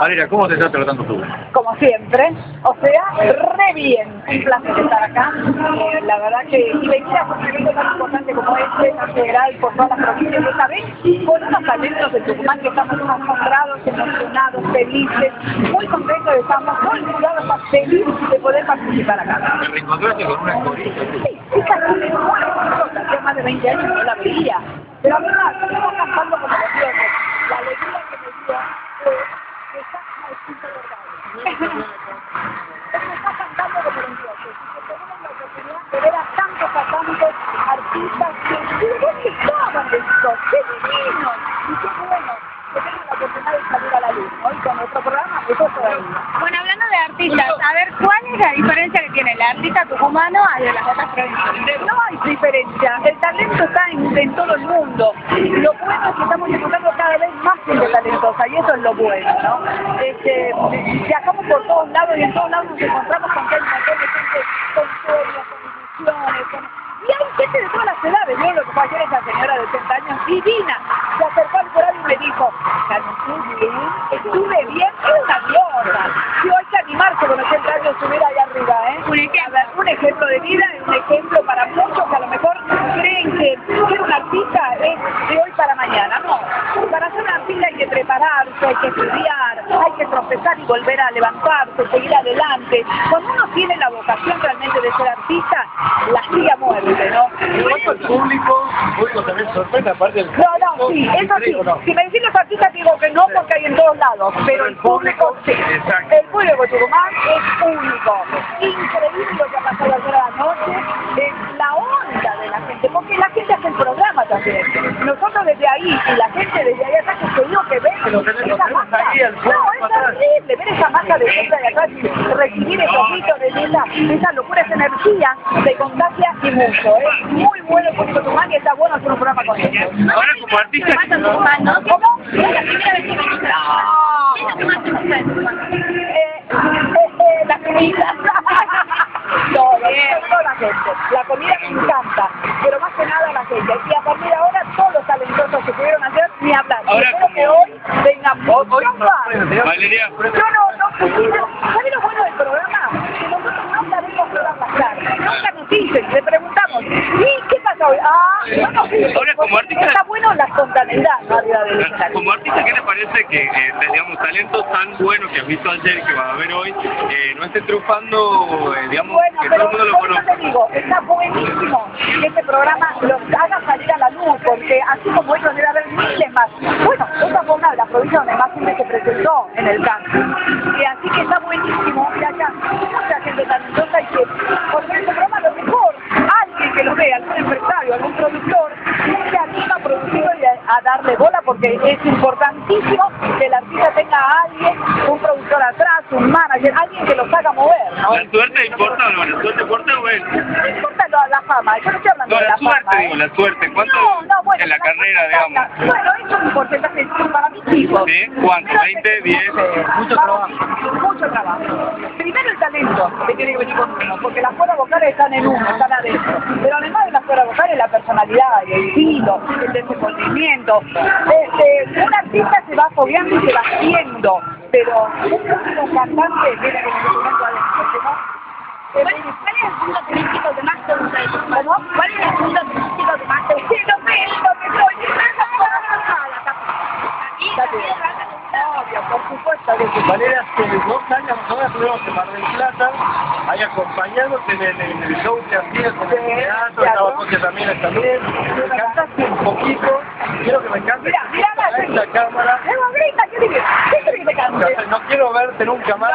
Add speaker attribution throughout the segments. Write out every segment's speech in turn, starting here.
Speaker 1: Valeria, ¿cómo te está tratando tú?
Speaker 2: como siempre, o sea, re bien. Un placer estar acá. Eh, la verdad que y venir a un evento tan importante como este, tan federal por todas las provincias, esta vez con unos talentos de Tucumán que estamos asombrados, emocionados, felices, muy contentos, estamos muy orgullosos, más felices de poder participar acá.
Speaker 1: ¿Te reencontraste con una historia?
Speaker 2: Sí, fíjate, muy orgullosa, hace más de 20 años no la veía, pero además, estamos cantando como los dioses. La alegría que me dio fue que está escrito verdad. está cantando como los dioses. Y que tenemos la oportunidad de ver a tantos, a tantos artistas que, ¿de dónde estaban estos? ¡Qué divinos! Y qué bueno que tengan la oportunidad de salir a la luz. Hoy con nuestro programa, eso todavía.
Speaker 3: Bueno, hablando de artistas, a ver, ¿cuál es la diferencia que tiene el artista tucumano a de las otras provincias?
Speaker 2: No hay diferencia, el talento está en, en todo el mundo. Lo bueno es que estamos encontrando cada vez más gente talentosa y eso es lo bueno, ¿no? Este, viajamos por todos lados y en todos lados nos encontramos con que hay un montón de gente con sueños, con ilusiones, con... Y hay gente de todas las edades, ¿no? Lo que pasó ayer esa señora de 80 años, divina, canté bien, estuve bien, es una diosa. Si hay que animarse con 80 años subir ahí arriba, ¿eh?
Speaker 3: Ejemplo.
Speaker 2: Un ejemplo de vida, un ejemplo para muchos que a lo mejor creen que ser un artista es de hoy para mañana. No, para ser un artista hay que prepararse, hay que estudiar, hay que tropezar y volver a levantarse, seguir adelante. Cuando uno tiene la vocación realmente de ser artista, la sigue a muerte, ¿no?
Speaker 1: ¿Cuánto el público? El público también sorprende, aparte del
Speaker 2: No, no, sí, eso sí. Si me decís los artistas, digo que no, porque hay en todos lados. Pero el público, sí.
Speaker 1: Exacto.
Speaker 2: El público Tucumán es único. Increíble lo que ha pasado ayer a la noche. Es la onda de la gente. Porque la gente hace el programa también. Nosotros desde ahí, y la gente desde ahí atrás, que te digo que
Speaker 1: Lo tenemos- ahí al fondo,
Speaker 2: No, es. Ver esa masa de gente de atrás y recibir esos gritos de esa, locura, esa energía, te contagia y mucho. Es muy bueno el público Tucumán y está bueno hacer un programa con ellos.
Speaker 1: Ahora como artista...
Speaker 2: ¿Cómo?
Speaker 3: Es la primera vez que venís a. ¿Qué es lo que más te gusta de Tucumán?
Speaker 2: Eh, eh, eh, la comida. No, lo no la gente. La comida me encanta, pero más que nada la gente. Y a partir de ahora, todos los talentosos que pudieron hacer, ni hablar. Y
Speaker 1: Ahora,
Speaker 2: espero
Speaker 1: como-
Speaker 2: que hoy vengan muchos más.
Speaker 1: Valeria,
Speaker 2: Yo no, no, pusiera- ¿sabes lo bueno del programa? Que nosotros no sabemos qué va a pasar. Nunca nos dicen, le preguntamos, ¿y qué pasa hoy? Ah, no nos dicen.
Speaker 1: Ahora, como artista-
Speaker 2: Está bueno la espontaneidad arriba del escenario.
Speaker 1: Como artista, ¿qué te parece que, eh, digamos, talentos tan buenos que has visto ayer y que va a haber hoy, eh, no estén triunfando, eh, digamos,
Speaker 2: Bueno,
Speaker 1: que
Speaker 2: pero
Speaker 1: todo el mundo lo
Speaker 2: por eso
Speaker 1: conozca?
Speaker 2: te digo, está buenísimo que este programa los haga porque así como ellos debe haber miles más. Bueno, esta fue una de las provincias donde más gente se presentó en el campus. Y así que está buenísimo que haya mucha gente talentosa y que, porque este programa a lo mejor alguien que lo vea, algún empresario, algún productor, se anima a producirlo y a, a darle bola, porque es importantísimo que el artista tenga a alguien, un productor atrás, un manager, alguien que los haga mover, ¿no?
Speaker 1: ¿La suerte importa? ¿La suerte importa o
Speaker 2: la, fama, yo no estoy hablando
Speaker 1: No,
Speaker 2: de
Speaker 1: la
Speaker 2: la
Speaker 1: suerte,
Speaker 2: fama.
Speaker 1: digo,
Speaker 2: ¿eh?
Speaker 1: la suerte. ¿Cuánto
Speaker 2: No, no, bueno,
Speaker 1: en la carrera, digamos?
Speaker 2: Bueno, eso es un porcentaje para mí chico.
Speaker 1: ¿Sí? ¿Cuánto?
Speaker 2: Pero-
Speaker 1: ¿20, 10?
Speaker 2: Mucho trabajo. Mucho trabajo. Primero el talento que tiene que venir con uno, porque las cuerdas vocales están en uno, están adentro. Pero además de las cuerdas vocales, la personalidad, el estilo, el desenvolvimiento. Este, un artista se va fogueando y se va haciendo, pero un músico cantante tiene que.
Speaker 3: ¿Cuál, cuál es el punto turístico que más te gusta? ¿Cuál es el punto turístico que más te gusta?
Speaker 2: Sí, lo mismo que soy.
Speaker 3: ¿Y también vas a
Speaker 2: Obvio, por supuesto que sí.
Speaker 4: Valeria, hace dos años nosotros estuvimos en Mar del Plata, ahí acompañándote en el, en el show que con el teatro, estaba Coque también también. Me cantaste un poquito, quiero que me cantes
Speaker 2: Mira, mira
Speaker 4: cámara. No quiero verte nunca más.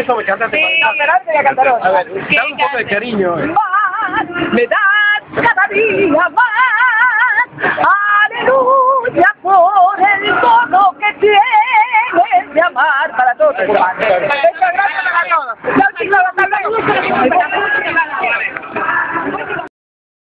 Speaker 4: Eso me cantaste.
Speaker 2: Sí, pero ahora te voy a cantar otra.
Speaker 4: A ver,
Speaker 2: ¿Qué
Speaker 4: dame un poco de cariño. eh.
Speaker 2: Más, me das cada día más. Aleluya por el tono que tienes de amar para todos. Muchas gracias.